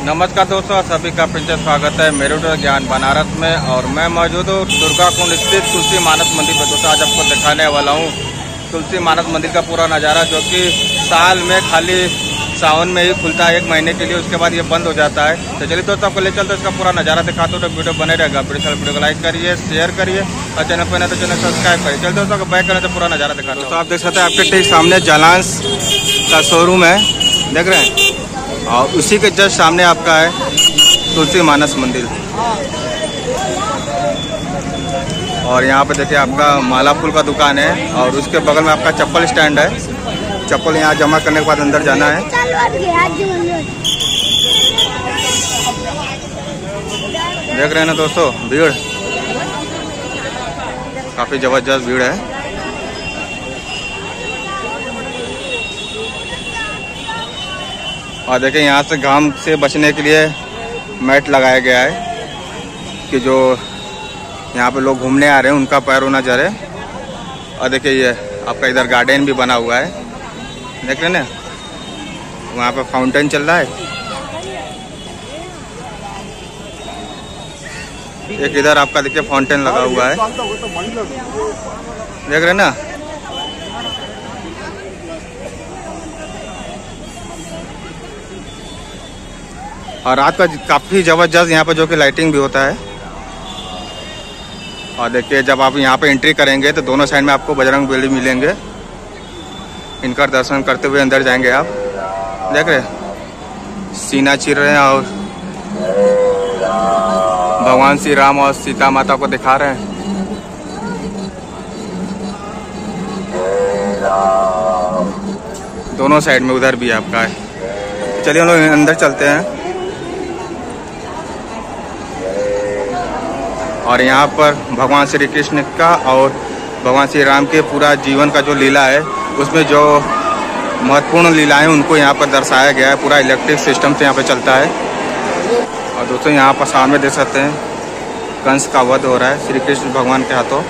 नमस्कार दोस्तों सभी का फिर से स्वागत है मेरुटर ज्ञान बनारस में और मैं मौजूद हूँ दुर्गा कुंड स्थित तुलसी मानस मंदिर पर दोस्तों आज आपको दिखाने वाला हूँ। तुलसी मानस मंदिर का पूरा नज़ारा, जो कि साल में खाली सावन में ही खुलता है, एक महीने के लिए, उसके बाद ये बंद हो जाता है। तो चलिए दोस्तों, आपको ले चलते इसका पूरा नज़ारा दिखाते हो तो वीडियो बने रहेगा। वीडियो वीडियो को लाइक करिए, शेयर करिए और चैनल पर तो चैनल सब्सक्राइब करिए। चलिए दोस्तों बैक करें तो पूरा नज़ारा दिखाते दोस्तों, आप देख सकते हैं, आपके ठीक सामने जालांस का शोरूम है। देख रहे हैं? और उसी के जस्ट सामने आपका है तुलसी मानस मंदिर। और यहाँ पे देखिए आपका माला फूल का दुकान है और उसके बगल में आपका चप्पल स्टैंड है। चप्पल यहाँ जमा करने के बाद अंदर जाना है। देख रहे हैं ना दोस्तों, भीड़। काफ़ी ज़बरदस्त भीड़ है। और देखिए यहाँ से घाम से बचने के लिए मैट लगाया गया है कि जो यहाँ पे लोग घूमने आ रहे हैं, उनका पैर होना जरे और देखिए ये आपका इधर गार्डन भी बना हुआ है। देख रहे ना? वहाँ पे फाउंटेन चल रहा है। एक इधर आपका देखिए फाउंटेन लगा हुआ है। देख रहे ना? और रात का काफ़ी ज़बरदस्त यहाँ पर जो कि लाइटिंग भी होता है। और देखिए, जब आप यहाँ पर एंट्री करेंगे तो दोनों साइड में आपको बजरंग बली मिलेंगे। इनका दर्शन करते हुए अंदर जाएँगे आप। देख रहे सीना चीर रहे हैं और भगवान श्री राम और सीता माता को दिखा रहे हैं। दोनों साइड में उधर भी आपका है। चलिए, हम लोग अंदर चलते हैं। और यहाँ पर भगवान श्री कृष्ण का और भगवान श्री राम के पूरा जीवन का जो लीला है, उसमें जो महत्वपूर्ण लीलाएँ उनको यहाँ पर दर्शाया गया है, पूरा इलेक्ट्रिक सिस्टम से यहाँ पर चलता है। और दोस्तों, यहाँ पर सामने देख सकते हैं, कंस का वध हो रहा है, श्री कृष्ण भगवान के हाथों।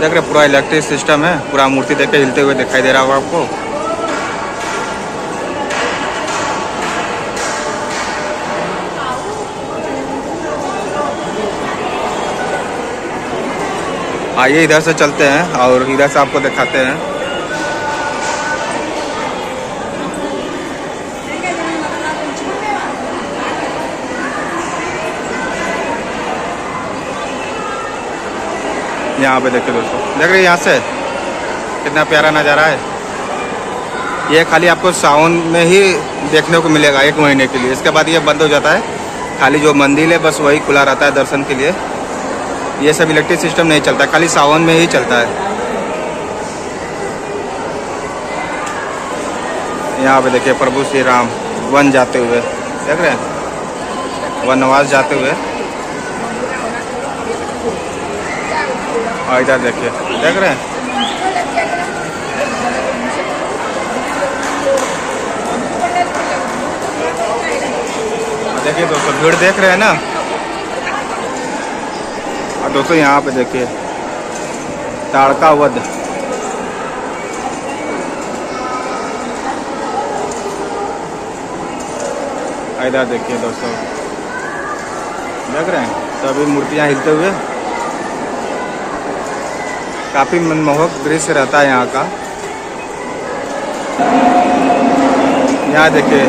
देख रहे पूरा इलेक्ट्रिक सिस्टम है, पूरा मूर्ति देख के हिलते हुए दिखाई दे रहा होगा आपको। आइए इधर से चलते हैं और इधर से आपको दिखाते हैं। यहाँ पे देखिए दोस्तों, देख रहे यहाँ से? कितना प्यारा नज़ारा है। ये खाली आपको सावन में ही देखने को मिलेगा एक महीने के लिए। इसके बाद ये बंद हो जाता है। खाली जो मंदिर है, बस वही खुला रहता है दर्शन के लिए। ये सब इलेक्ट्रिक सिस्टम नहीं चलता, खाली सावन में ही चलता है। यहाँ पे देखिए प्रभु श्री राम वन जाते हुए, देख रहे हैं? वनवास जाते हुए। और इधर देखिए, देख रहे हैं? देखिए दोस्तों, भीड़ देख रहे हैं ना? दोस्तों यहाँ पे देखिए। ताड़का वध। इधर देखिए दोस्तों। देख रहे हैं? सभी मूर्तियाँ हिलते हुए। काफ़ी मनमोहक दृश्य रहता है यहाँ का। यहाँ देखिए।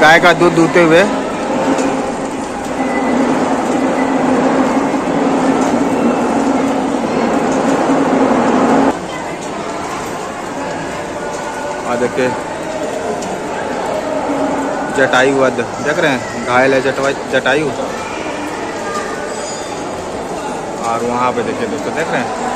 गाय का दूध दूते हुए और देखिए जटायु वध देख रहे हैं, घायल है जटवा जटायु। और वहाँ पे देखिए दोस्तों, देख रहे हैं।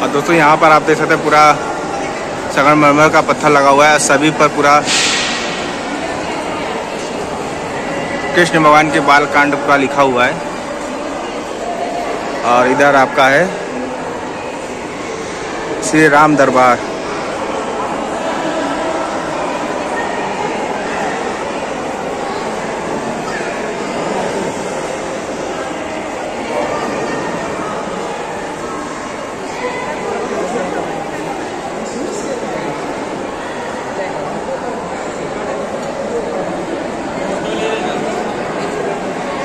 और दोस्तों, यहाँ पर आप देख सकते हैं, पूरा संगमरमर का पत्थर लगा हुआ है, सभी पर पूरा कृष्ण भगवान के बाल कांड पूरा लिखा हुआ है। और इधर आपका है श्री राम दरबार।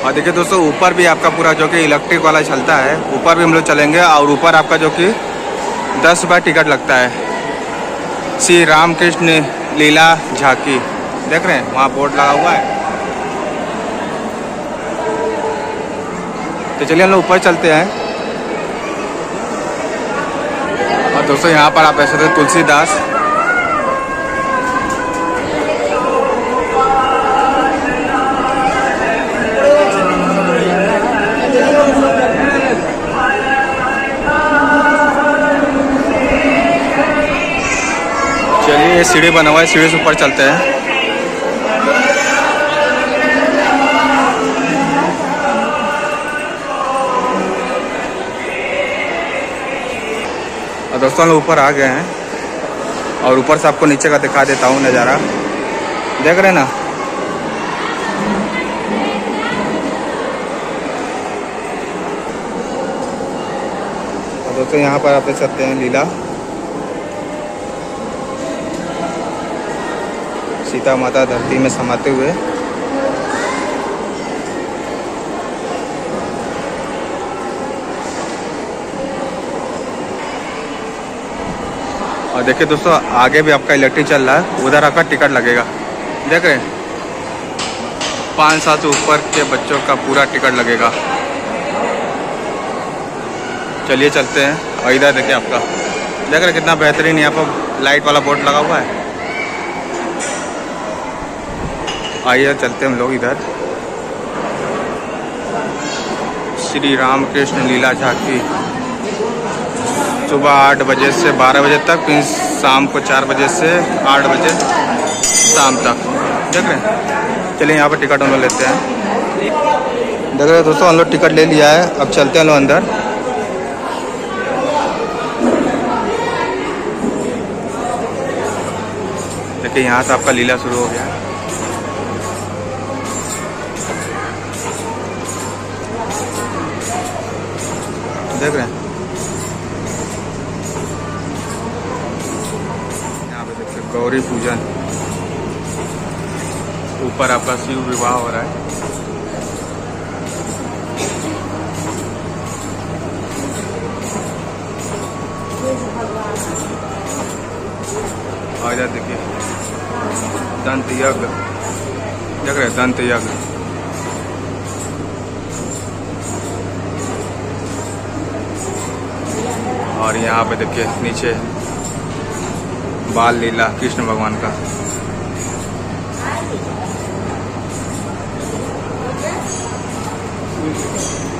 और देखिए दोस्तों, ऊपर भी आपका पूरा जो कि इलेक्ट्रिक वाला चलता है, ऊपर भी हम लोग चलेंगे और ऊपर आपका जो कि दस रुपये टिकट लगता है। श्री रामकृष्ण लीला झांकी, देख रहे हैं, वहाँ बोर्ड लगा हुआ है। तो चलिए हम लोग ऊपर चलते हैं। और दोस्तों, यहाँ पर आप ऐसे थे तुलसीदास ये सीढ़ी बना हुआ है, सीढ़ी से ऊपर चलते हैं। और दोस्तों लोग ऊपर आ गए हैं और ऊपर से आपको नीचे का दिखा देता हूँ नज़ारा। देख रहे हैं ना? दोस्तों, यहाँ पर आप देख सकते हैं लीला। सीता माता धरती में समाते हुए। और देखिए दोस्तों, आगे भी आपका इलेक्ट्रिक चल रहा है। उधर आपका टिकट लगेगा। देख रहे पाँच साल से ऊपर के बच्चों का पूरा टिकट लगेगा। चलिए चलते हैं। और इधर देखिए आपका। देख रहे कितना बेहतरीन यहाँ पर लाइट वाला बोर्ड लगा हुआ है। आइए, चलते हम लोग इधर। श्री राम कृष्ण लीला झांकी। सुबह आठ बजे से बारह बजे तक, फिर शाम को चार बजे से आठ बजे शाम तक। देख रहे हैं? चलिए, यहाँ पर टिकट हम लोग लेते हैं। देख रहे हैं दोस्तों, हम लोग टिकट ले लिया है। अब चलते हैं लोग अंदर। देखिए, यहाँ से आपका लीला शुरू हो गया। है देख रहे हैं। यहाँ पे देखिए, गौरी पूजन। ऊपर आपका शिव विवाह हो रहा है। देखिए दंत यज्ञ देख रहे दंत यज्ञ और यहाँ पे देखिए नीचे बाल लीला, कृष्ण भगवान का।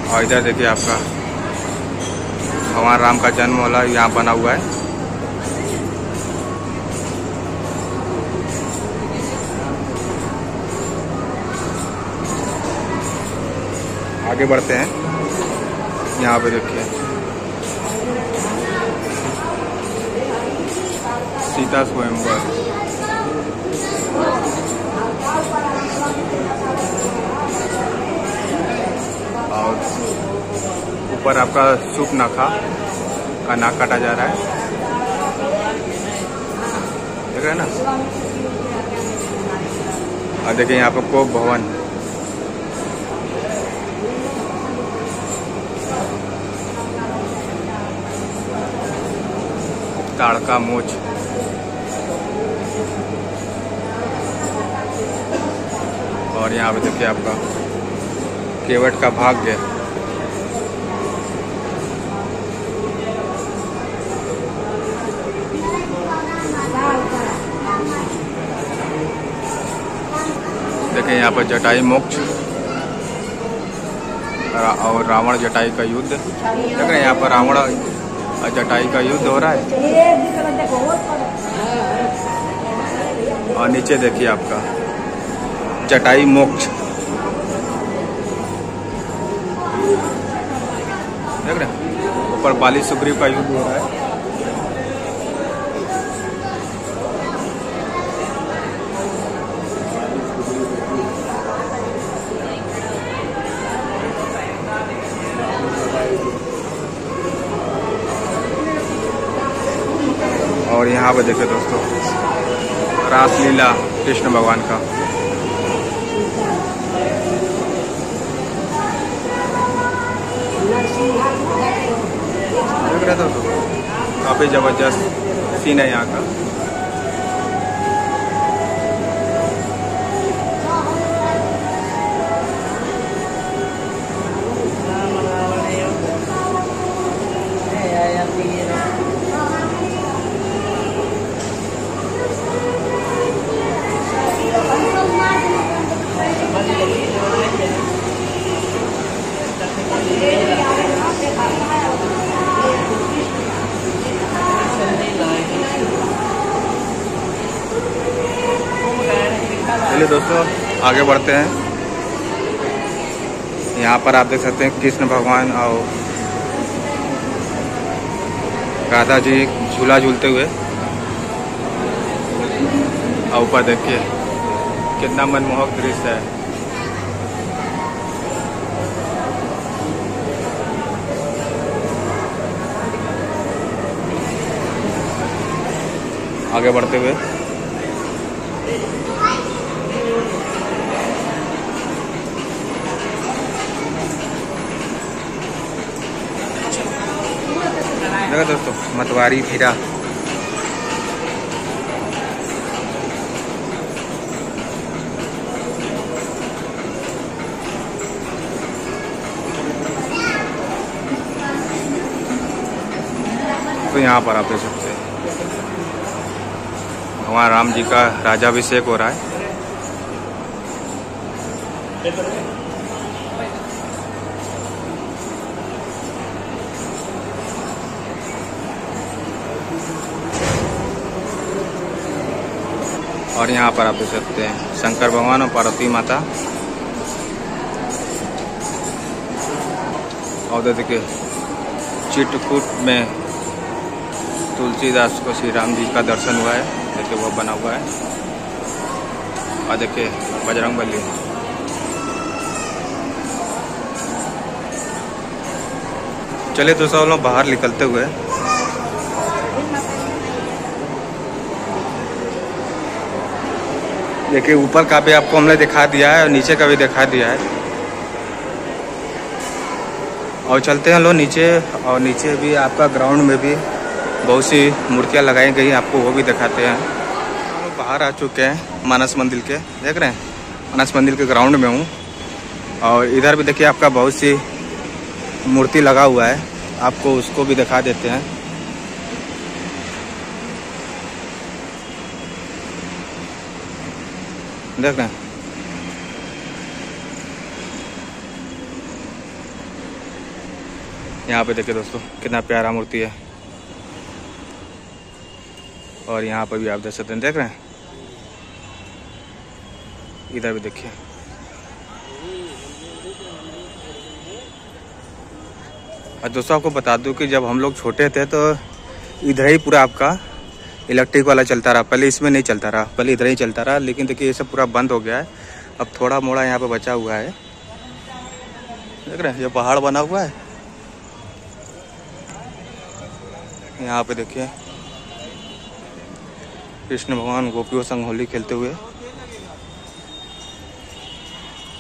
और इधर देखिए आपका, भगवान राम का जन्म वाला यहाँ बना हुआ है। आगे बढ़ते हैं। यहाँ पे देखिए। सीता स्वयंवर और ऊपर आपका सूप नाखा, का नाक काटा जा रहा है। देख रहे हैं ना? और देखिए यहाँ पर कोप भवन। ताड़का मोच। और यहाँ पे देखिए आपका केवट का भाग्य। देखिए यहाँ पर जटाई मोक्ष और रावण जटाई का युद्ध। देख रहे यहाँ पर रावण जटाई का युद्ध हो रहा है। और नीचे देखिए आपका। जटाई मोक्ष। देख रहे ऊपर बाली सुग्रीव का युद्ध हो रहा है। और यहाँ पे देखिए दोस्तों, रासलीला, कृष्ण भगवान का। काफ़ी ज़बरदस्त सीन है यहाँ का। चलिए दोस्तों, आगे बढ़ते हैं। यहाँ पर आप देख सकते हैं कृष्ण भगवान और राधा जी झूला झूलते हुए। और ऊपर देखिए, कितना मनमोहक दृश्य है। आगे बढ़ते हुए। देखो दोस्तों, मतवारी भीरा तो यहाँ पर आप देख सकते हैं। भगवान राम जी का राजाभिषेक हो रहा है। और यहाँ पर आप देख सकते हैं, शंकर भगवान और पार्वती माता। और देखिए, चित्रकूट में तुलसीदास को श्री राम जी का दर्शन हुआ है। देखिए, वो बना हुआ है। और देखिए, बजरंग बली। चलिए तो सब लोग बाहर निकलते हुए देखिए, ऊपर का भी आपको हमने दिखा दिया है और नीचे का भी दिखा दिया है। और चलते हैं लोग नीचे, और नीचे भी आपका ग्राउंड में भी बहुत सी मूर्तियाँ लगाई गई आपको वो भी दिखाते हैं। बाहर आ चुके हैं मानस मंदिर के, देख रहे हैं? मानस मंदिर के ग्राउंड में हूँ। और इधर भी देखिए आपका बहुत सी मूर्ति लगा हुआ है, आपको उसको भी दिखा देते हैं। देख रहे यहाँ पे देखिए दोस्तों, कितना प्यारा मूर्ति है। और यहाँ पर भी आप देख सकते हैं, देख रहे हैं। इधर भी देखिए। और दोस्तों, आपको बता दूँ कि जब हम लोग छोटे थे तो इधर ही पूरा आपका इलेक्ट्रिक वाला चलता रहा, पहले इसमें नहीं चलता रहा, पहले इधर ही चलता रहा, लेकिन देखिए ये सब पूरा बंद हो गया है। अब थोड़ा मोड़ा यहाँ पे बचा हुआ है। देख रहे हैं, ये पहाड़ बना हुआ है। यहाँ पे देखिए, कृष्ण भगवान गोपियों संग होली खेलते हुए।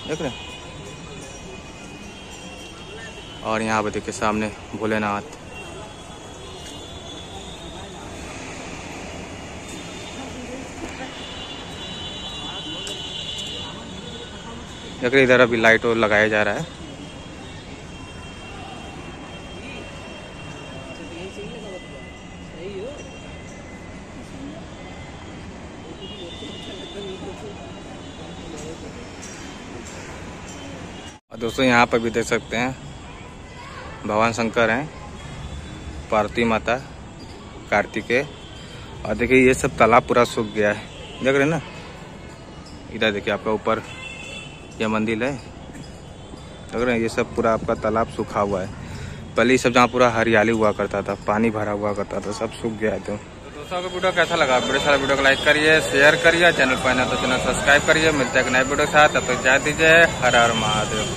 देख रहे हैं। और यहाँ पे देखिए सामने भोलेनाथ। देख रहे इधर अभी लाइट और लगाया जा रहा है। दोस्तों, यहाँ पर भी देख सकते हैं, भगवान शंकर हैं, पार्वती माता, कार्तिकेय। और देखिए, ये सब तालाब पूरा सूख गया है। देख रहे हैं ना? इधर देखिए, आपका ऊपर। ये मंदिर है। लग रहे हैं ये सब पूरा आपका तालाब सूखा हुआ है। पहले सब जहाँ पूरा हरियाली हुआ करता था, पानी भरा हुआ करता था, सब सूख गया है तो। दोस्तों का वीडियो कैसा लगा? वीडियो सारा वीडियो को लाइक करिए, शेयर करिए, चैनल पर ना तो चैनल सब्सक्राइब करिए। मिलते हैं नए वीडियो के साथ। तब तक तो जय दीजिए हर हर महादेव।